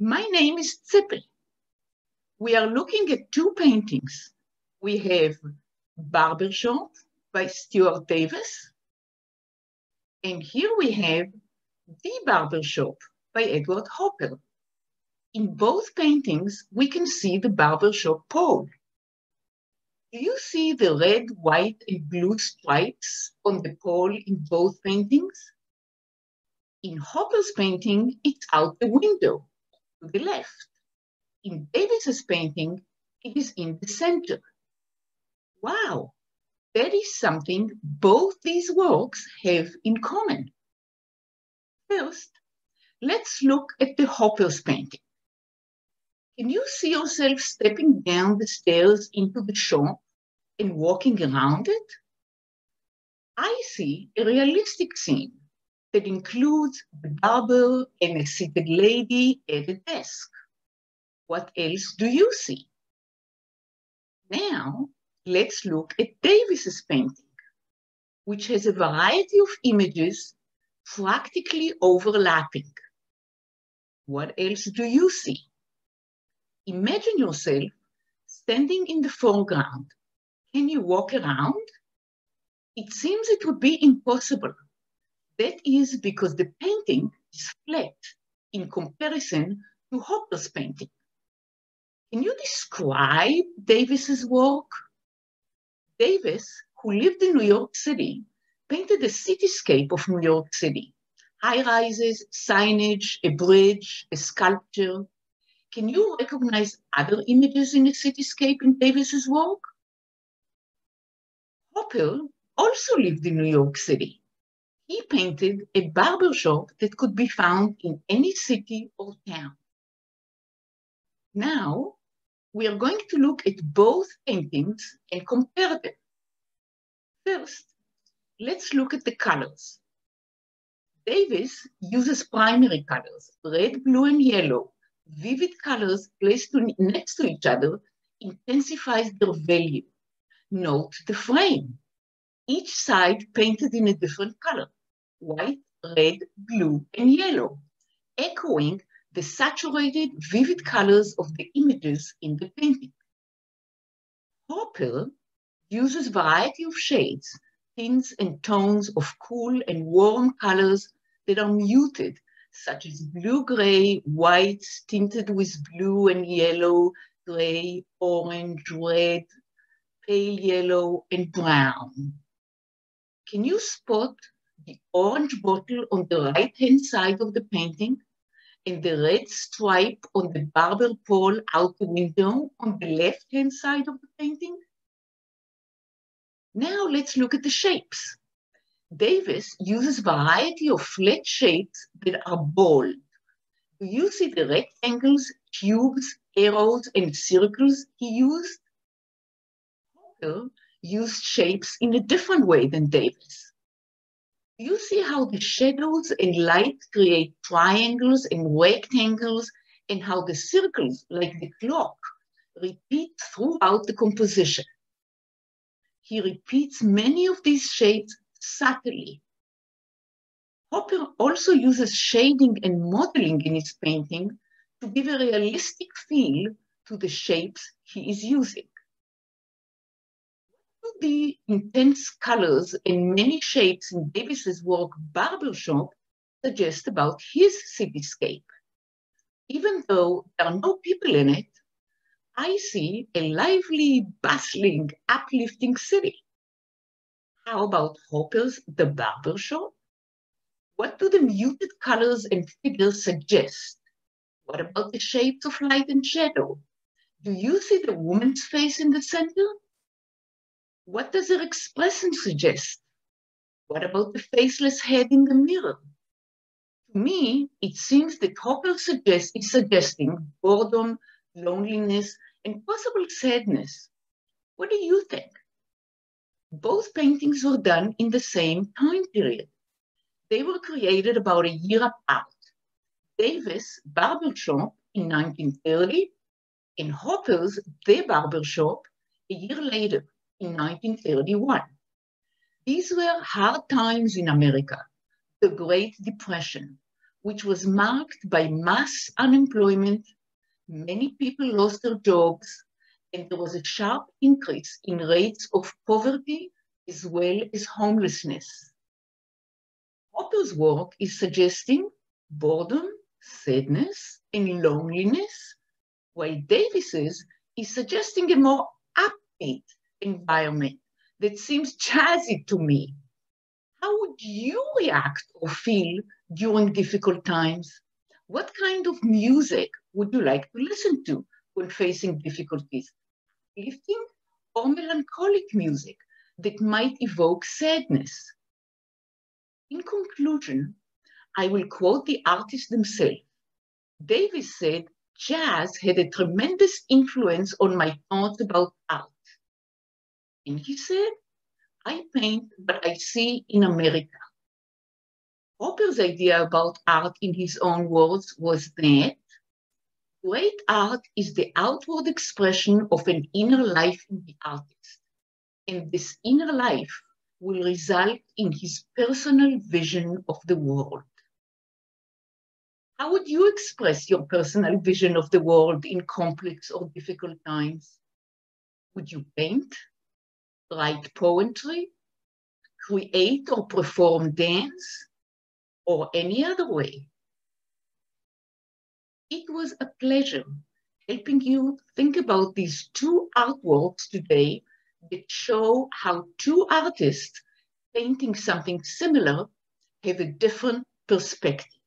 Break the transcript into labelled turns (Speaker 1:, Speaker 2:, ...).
Speaker 1: My name is Zippel. We are looking at two paintings. We have Barbershop by Stuart Davis. And here we have The Barbershop by Edward Hopper. In both paintings, we can see the barbershop pole. Do you see the red, white, and blue stripes on the pole in both paintings? In Hopper's painting, it's out the window to the left. In Davis's painting, it is in the center. Wow, that is something both these works have in common. First, let's look at the Hopper's painting. Can you see yourself stepping down the stairs into the shop and walking around it? I see a realistic scene that includes the barber and a seated lady at a desk. What else do you see? Now, let's look at Davis's painting, which has a variety of images practically overlapping. What else do you see? Imagine yourself standing in the foreground. Can you walk around? It seems it would be impossible. That is because the painting is flat in comparison to Hopper's painting. Can you describe Davis's work? Davis, who lived in New York City, painted a cityscape of New York City. High rises, signage, a bridge, a sculpture, can you recognize other images in the cityscape in Davis's work? Hopper also lived in New York City. He painted a barber shop that could be found in any city or town. Now, we are going to look at both paintings and compare them. First, let's look at the colors. Davis uses primary colors, red, blue, and yellow, vivid colors placed to, next to each other intensifies their value. Note the frame. Each side painted in a different color, white, red, blue, and yellow, echoing the saturated, vivid colors of the images in the painting. Hopper uses variety of shades, tints and tones of cool and warm colors that are muted such as blue-gray, white, tinted with blue and yellow, gray, orange, red, pale yellow, and brown. Can you spot the orange bottle on the right-hand side of the painting and the red stripe on the barber pole out the window on the left-hand side of the painting? Now let's look at the shapes. Davis uses a variety of flat shapes that are bold. Do you see the rectangles, cubes, arrows, and circles he used? Hopper used shapes in a different way than Davis. You see how the shadows and light create triangles and rectangles and how the circles, like the clock, repeat throughout the composition? He repeats many of these shapes subtly. Hopper also uses shading and modeling in his painting to give a realistic feel to the shapes he is using. The intense colors and many shapes in Davis's work Barbershop suggest about his cityscape? Even though there are no people in it, I see a lively, bustling, uplifting city. How about Hopper's The Barber Shop? What do the muted colors and figures suggest? What about the shapes of light and shadow? Do you see the woman's face in the center? What does her expression suggest? What about the faceless head in the mirror? To me, it seems that Hopper suggests, is suggesting boredom, loneliness, and possible sadness. What do you think? Both paintings were done in the same time period. They were created about a year apart. Davis' Barbershop in 1930 and Hopper's The Barbershop a year later in 1931. These were hard times in America, the Great Depression, which was marked by mass unemployment, many people lost their jobs, and there was a sharp increase in rates of poverty as well as homelessness. Hopper's work is suggesting boredom, sadness, and loneliness, while Davis's is suggesting a more upbeat environment that seems jazzy to me. How would you react or feel during difficult times? What kind of music would you like to listen to when facing difficulties? Lifting or melancholic music that might evoke sadness? In conclusion, I will quote the artists themselves. Davis said, jazz had a tremendous influence on my thoughts about art. And he said, I paint what I see in America. Hopper's idea about art in his own words was that great art is the outward expression of an inner life in the artist. And this inner life will result in his personal vision of the world. How would you express your personal vision of the world in complex or difficult times? Would you paint, write poetry, create or perform dance, or any other way? It was a pleasure helping you think about these two artworks today that show how two artists painting something similar have a different perspective.